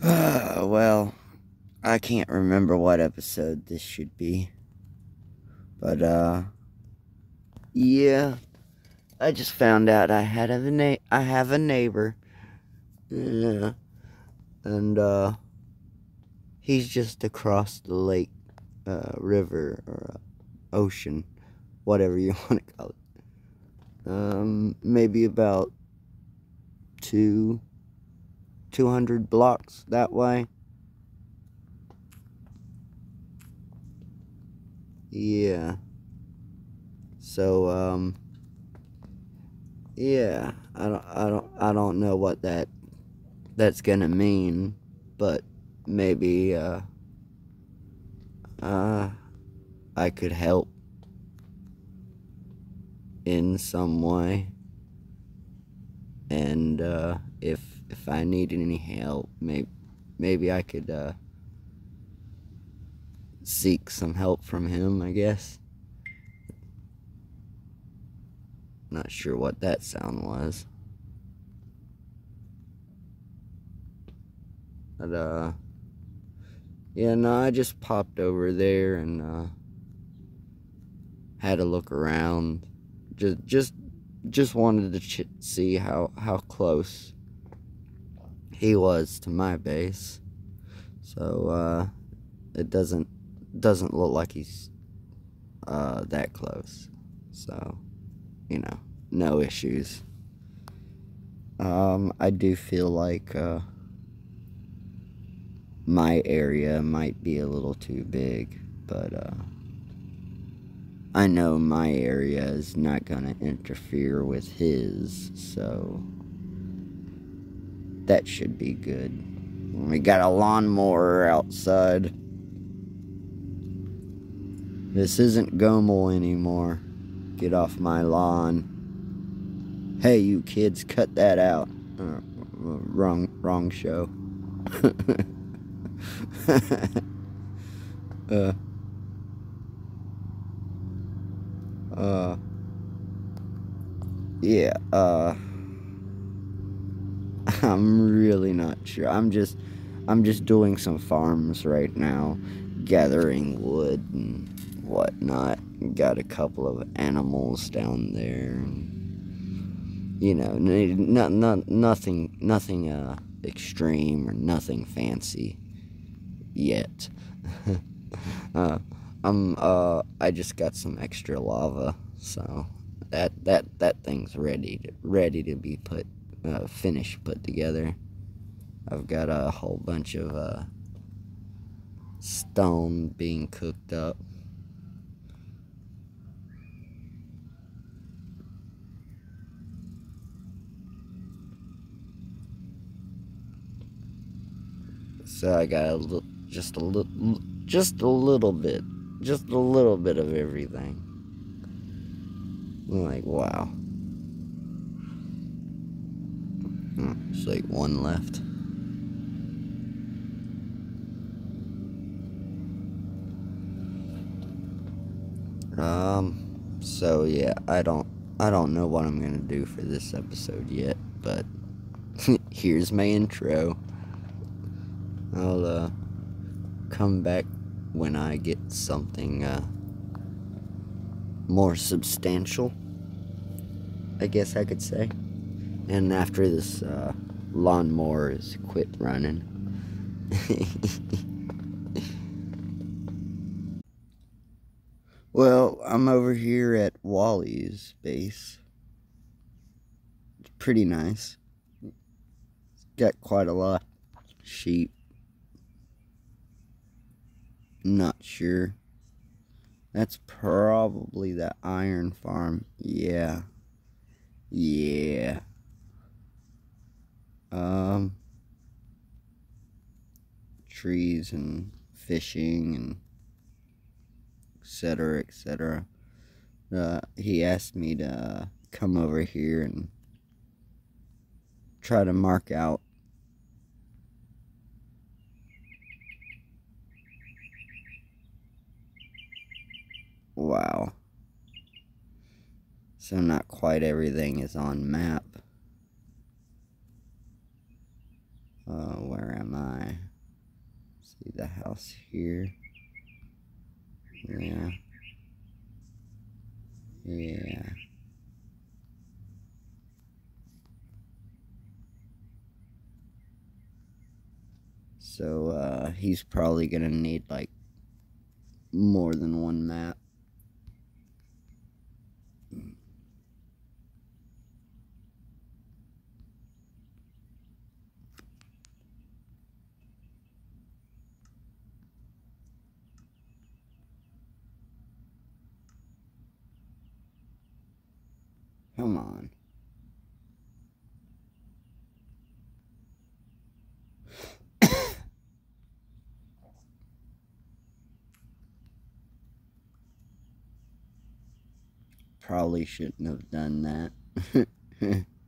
well, I can't remember what episode this should be. But, uh, yeah. I just found out I had a na- I have a neighbor. Yeah. And, uh, he's just across the lake, uh, river, or uh, ocean, whatever you want to call it. Um, maybe about two, 200 blocks that way. Yeah. So, um, yeah, I don't, I don't, I don't know what that, that's gonna mean, but maybe, uh, uh, I could help in some way. And, uh, if, if I needed any help, maybe, maybe I could, uh, seek some help from him, I guess. Not sure what that sound was. But, uh, yeah, no, I just popped over there and, uh, had a look around. Just, just, just wanted to see how, how close he was to my base. So, uh, it doesn't, doesn't look like he's, uh, that close. So you know, no issues. Um, I do feel like, uh, my area might be a little too big, but, uh, I know my area is not gonna interfere with his, so that should be good. We got a lawnmower outside. This isn't Gomel anymore. Get off my lawn. Hey, you kids, cut that out. Uh, wrong, wrong show. uh, uh, yeah, uh, I'm really not sure. I'm just, I'm just doing some farms right now, gathering wood and whatnot got a couple of animals down there. You know, not, not, nothing, nothing uh, extreme or nothing fancy yet. uh, I'm, uh, I just got some extra lava, so that that that thing's ready to, ready to be put uh, finished put together. I've got a whole bunch of uh, stone being cooked up. So I got a just a little, just a little bit, just a little bit of everything. I'm like, wow. Hmm, it's like one left. Um, so yeah, I don't, I don't know what I'm gonna do for this episode yet, but here's my intro. I'll uh, come back when I get something uh, more substantial, I guess I could say. And after this uh, lawnmower is quit running. well, I'm over here at Wally's base. It's pretty nice. got quite a lot sheep not sure. That's probably the iron farm. Yeah. Yeah. Um trees and fishing and etc etc uh, he asked me to come over here and try to mark out Wow. So not quite everything is on map. Uh, where am I? See the house here. Yeah. Yeah. So uh, he's probably gonna need like more than one map. Come on. Probably shouldn't have done that.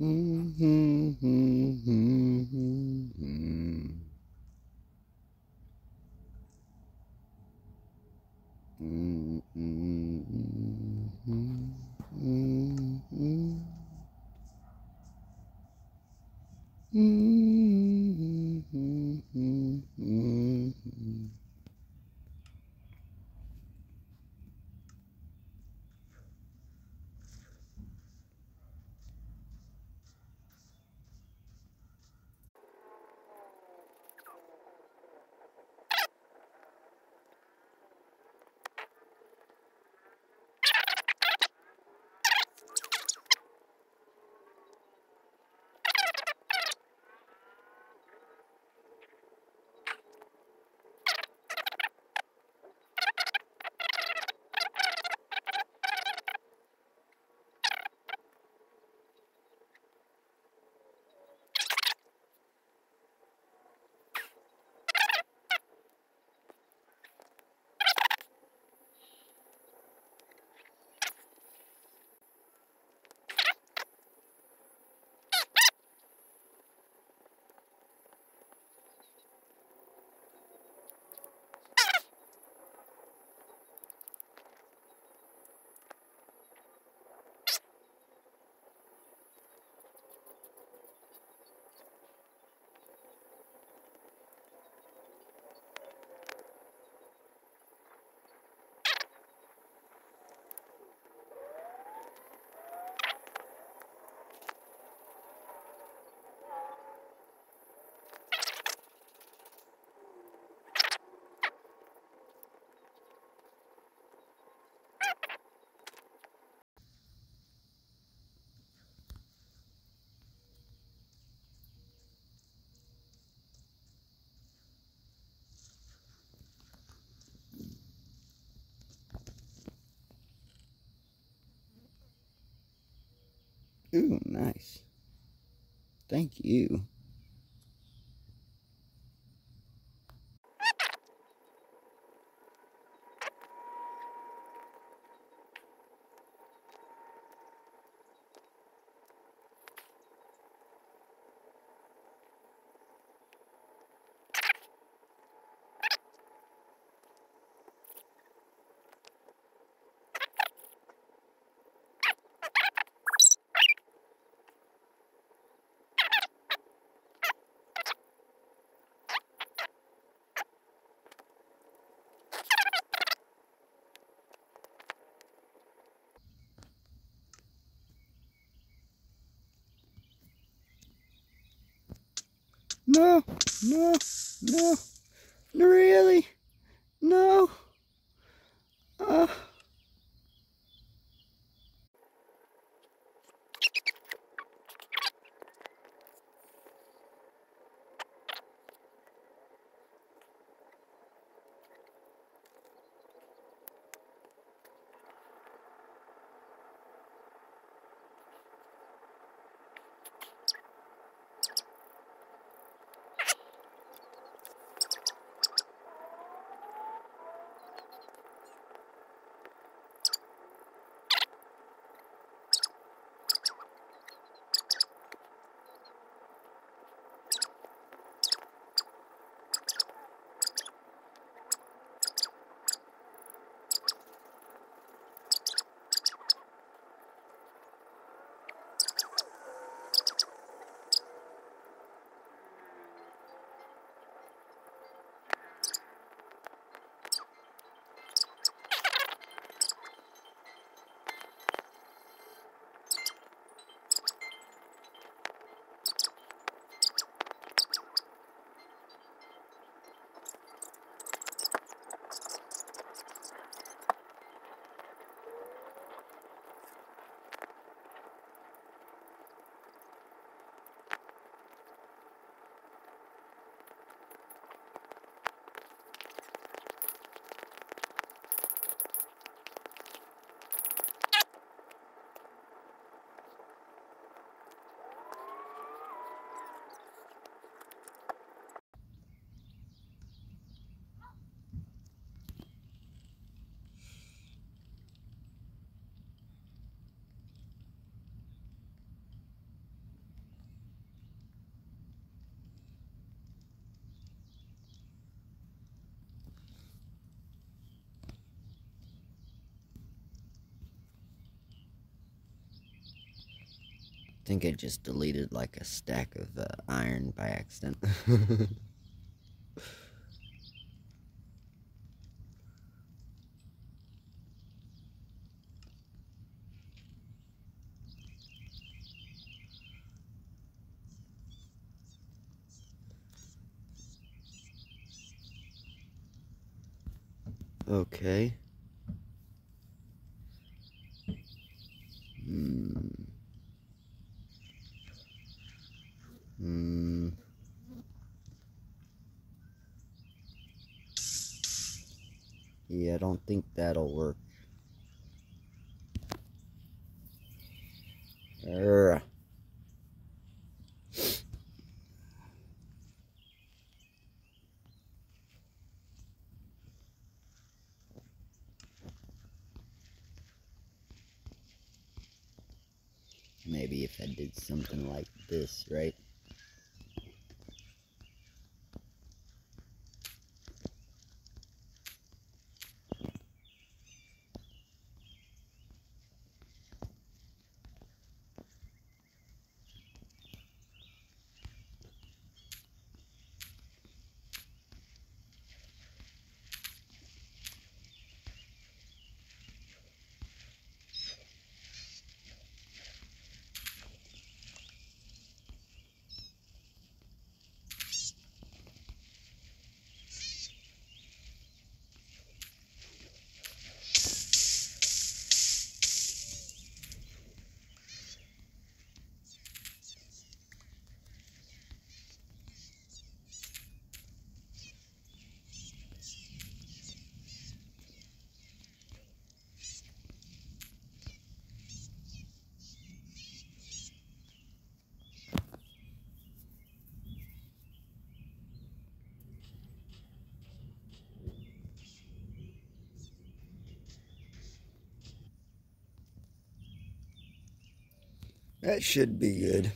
Mm-hmm. Ooh, nice. Thank you. No, no, no, really? Think I just deleted like a stack of uh, iron by accident. okay. Yeah, I don't think that'll work. Maybe if I did something like this, right? That should be good.